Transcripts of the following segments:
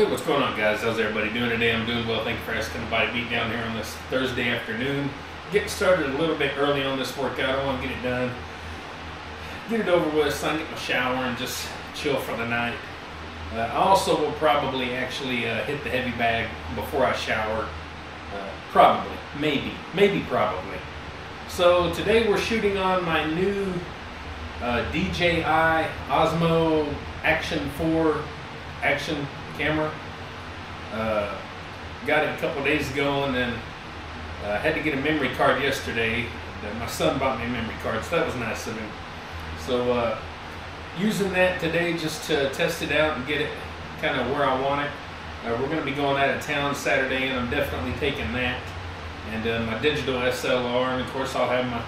Hey, what's going on, guys? How's everybody doing today? I'm doing well. Thank you for asking Body Beatdown here on this Thursday afternoon. Getting started a little bit early on this workout. I want to get it done, get it over with, so I can get my shower and just chill for the night. Uh, I also will probably actually uh, hit the heavy bag before I shower. Uh, probably, maybe, maybe probably. So today we're shooting on my new uh, DJI Osmo Action 4 action camera. Uh, got it a couple days ago and then uh, had to get a memory card yesterday. My son bought me a memory card, so that was nice of him. So uh, using that today just to test it out and get it kind of where I want it. Uh, we're going to be going out of town Saturday and I'm definitely taking that. And uh, my digital SLR and of course I'll have my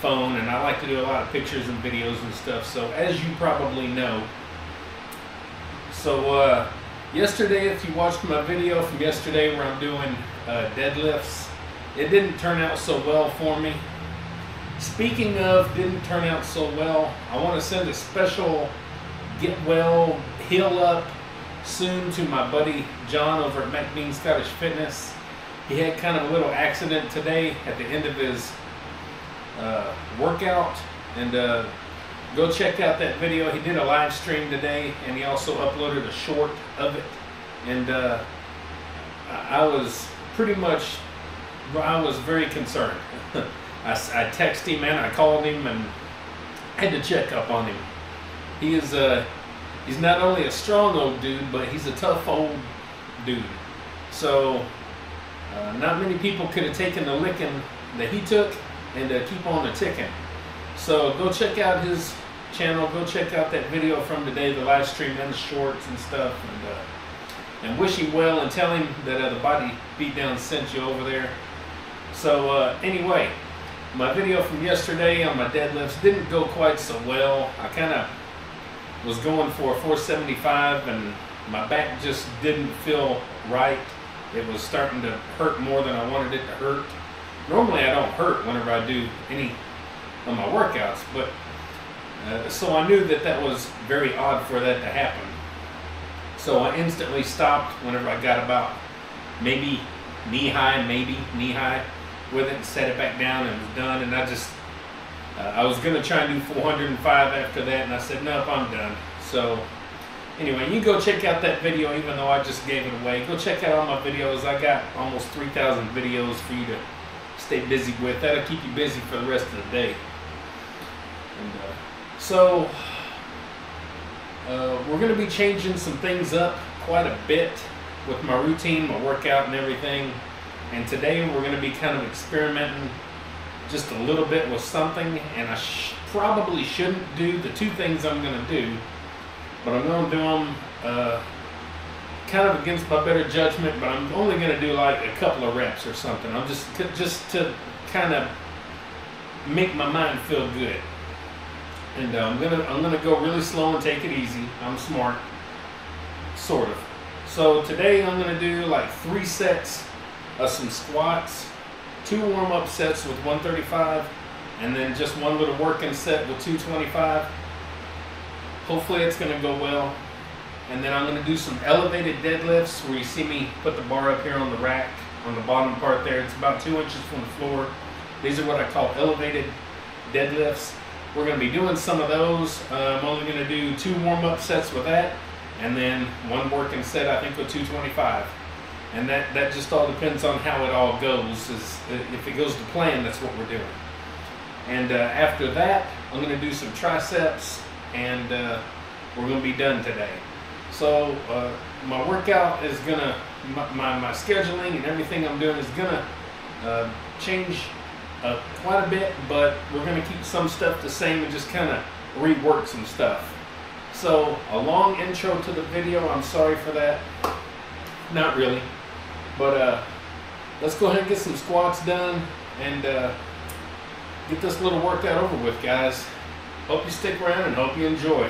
phone and I like to do a lot of pictures and videos and stuff. So as you probably know, so uh, yesterday, if you watched my video from yesterday where I'm doing uh, deadlifts, it didn't turn out so well for me. Speaking of didn't turn out so well, I want to send a special get well, heal up soon to my buddy John over at McBean Scottish Fitness. He had kind of a little accident today at the end of his uh, workout and uh, go check out that video. He did a live stream today, and he also uploaded a short of it. And uh, I was pretty much, I was very concerned. I, I texted him and I called him and had to check up on him. He is a, uh, he's not only a strong old dude, but he's a tough old dude. So uh, not many people could have taken the licking that he took and uh, keep on the ticking. So go check out his channel. Go check out that video from today, the live stream and the shorts and stuff. And, uh, and wish him well and tell him that uh, the body beatdown sent you over there. So uh, anyway, my video from yesterday on my deadlifts didn't go quite so well. I kind of was going for 475 and my back just didn't feel right. It was starting to hurt more than I wanted it to hurt. Normally I don't hurt whenever I do any of my workouts, but uh, so I knew that that was very odd for that to happen. So I instantly stopped whenever I got about maybe knee high, maybe knee high with it and set it back down and was done. And I just, uh, I was going to try and do 405 after that and I said, nope, I'm done. So anyway, you go check out that video even though I just gave it away. Go check out all my videos. I got almost 3,000 videos for you to stay busy with. That'll keep you busy for the rest of the day. And, uh, so uh, we're going to be changing some things up quite a bit with my routine, my workout and everything. And today we're going to be kind of experimenting just a little bit with something. And I sh probably shouldn't do the two things I'm going to do, but I'm going to do them uh, kind of against my better judgment. But I'm only going to do like a couple of reps or something. I'm just just to kind of make my mind feel good. And uh, I'm gonna I'm gonna go really slow and take it easy. I'm smart, sort of. So today I'm gonna do like three sets of some squats, two warm-up sets with 135, and then just one little working set with 225. Hopefully it's gonna go well. And then I'm gonna do some elevated deadlifts where you see me put the bar up here on the rack on the bottom part there. It's about two inches from the floor. These are what I call elevated deadlifts. We're going to be doing some of those. Uh, I'm only going to do two warm-up sets with that, and then one working set, I think, with 225. And that, that just all depends on how it all goes. Is If it goes to plan, that's what we're doing. And uh, after that, I'm going to do some triceps, and uh, we're going to be done today. So uh, my workout is going to, my, my, my, scheduling and everything I'm doing is going to uh, change uh, quite a bit, but we're going to keep some stuff the same and just kind of rework some stuff. So a long intro to the video, I'm sorry for that. Not really. But uh, let's go ahead and get some squats done and uh, get this little workout over with, guys. Hope you stick around and hope you enjoy.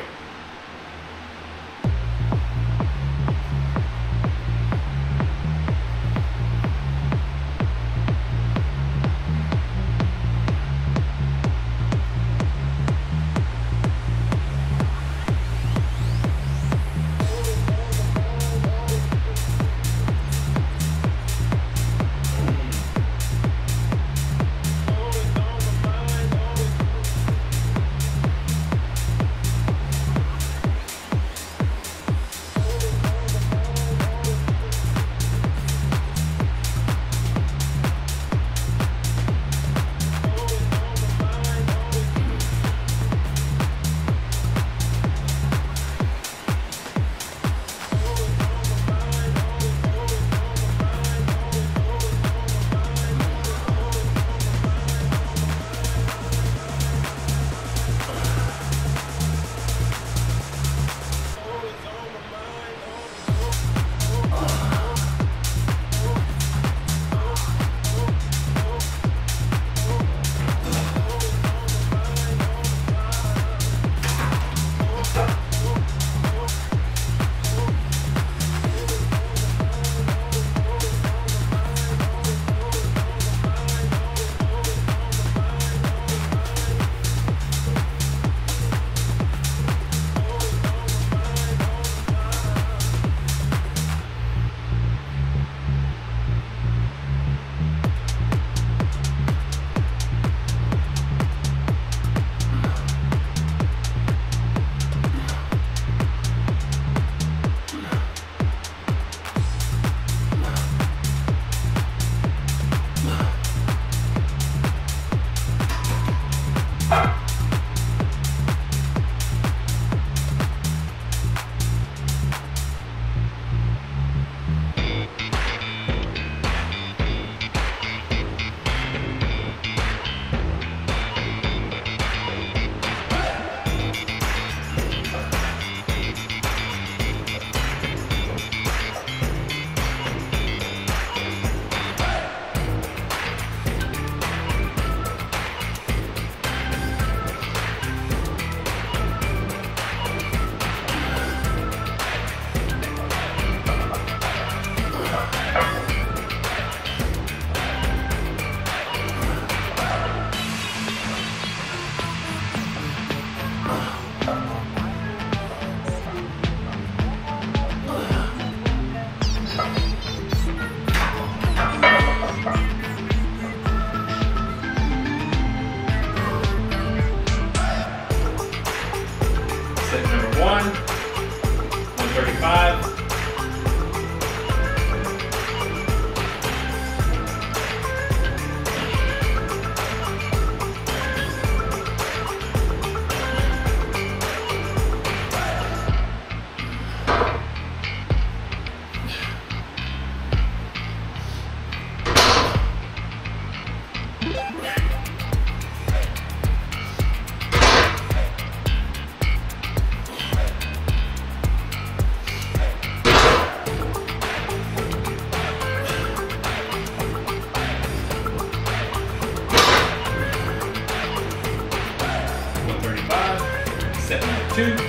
Two.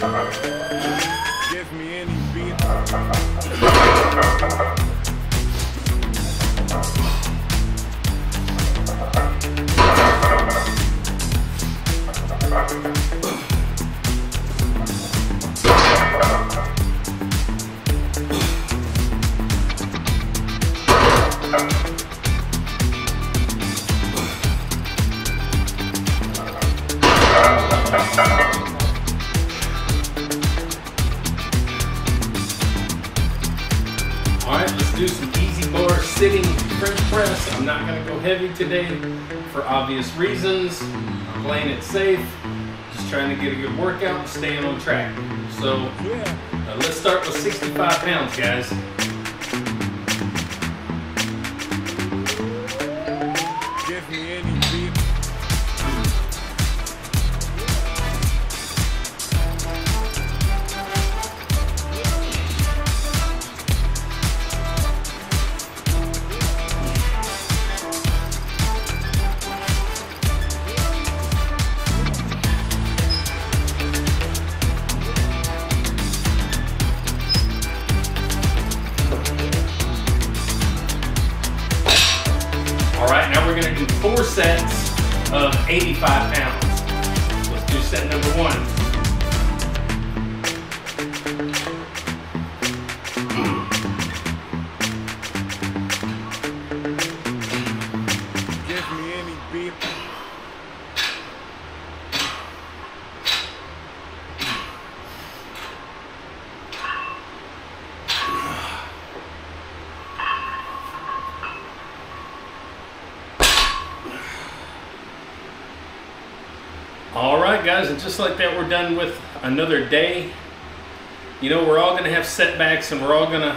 Give me any beat. Press. I'm not gonna go heavy today for obvious reasons. I'm playing it safe, just trying to get a good workout, staying on track. So uh, let's start with 65 pounds, guys. Give me any four sets of 85 pounds. Let's do set number one. Guys, and just like that, we're done with another day. You know, we're all going to have setbacks and we're all going to,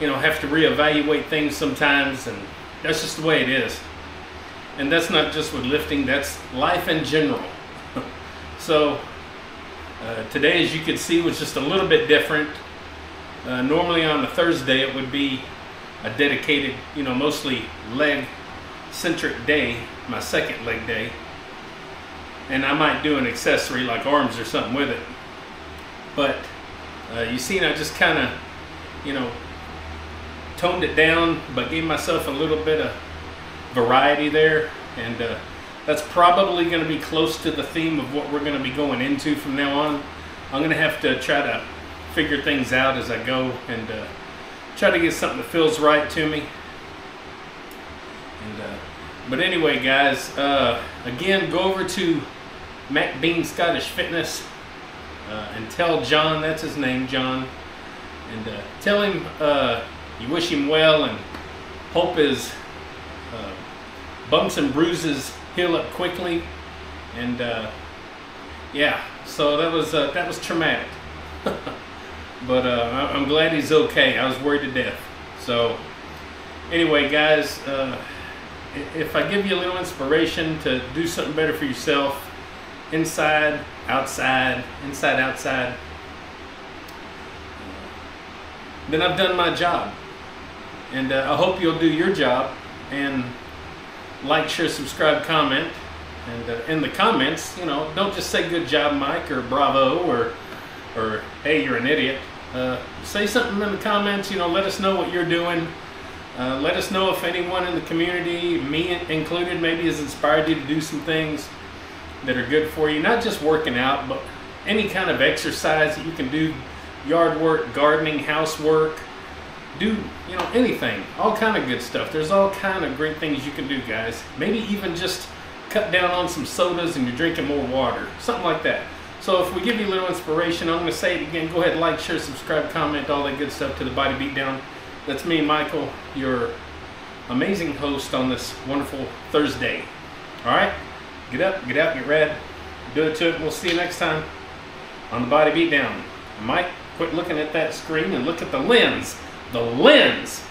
you know, have to reevaluate things sometimes, and that's just the way it is. And that's not just with lifting, that's life in general. so, uh, today, as you can see, was just a little bit different. Uh, normally on a Thursday, it would be a dedicated, you know, mostly leg centric day, my second leg day and I might do an accessory like arms or something with it. But uh, you seen, I just kind of, you know, toned it down, but gave myself a little bit of variety there, and uh, that's probably going to be close to the theme of what we're going to be going into from now on. I'm going to have to try to figure things out as I go and uh, try to get something that feels right to me. And, uh, but anyway, guys, uh, again, go over to Mac Bean Scottish Fitness uh, and tell John, that's his name, John, and uh, tell him uh, you wish him well and hope his uh, bumps and bruises heal up quickly. And uh, yeah, so that was that was traumatic. but I'm glad he's okay. I was worried to death. So anyway, guys, if I give you a little inspiration to do something better for yourself, inside, outside, inside, outside, then I've done my job. And uh, I hope you'll do your job and like, share, subscribe, comment. And uh, in the comments, you know, don't just say good job, Mike, or bravo, or, or hey, you're an idiot. Uh, say something in the comments, you know, let us know what you're doing. Uh, let us know if anyone in the community, me included, maybe has inspired you to do some things that are good for you. Not just working out, but any kind of exercise that you can do, yard work, gardening, housework, do you know anything, all kind of good stuff. There's all kind of great things you can do, guys. Maybe even just cut down on some sodas and you're drinking more water, something like that. So if we give you a little inspiration, I'm going to say it again. Go ahead, like, share, subscribe, comment, all that good stuff to the Body Beatdown. That's me, Michael, your amazing host on this wonderful Thursday. All right, get up, get out, get red, do it to it. We'll see you next time on the Body Beatdown. Mike, quit looking at that screen and look at the lens. The lens.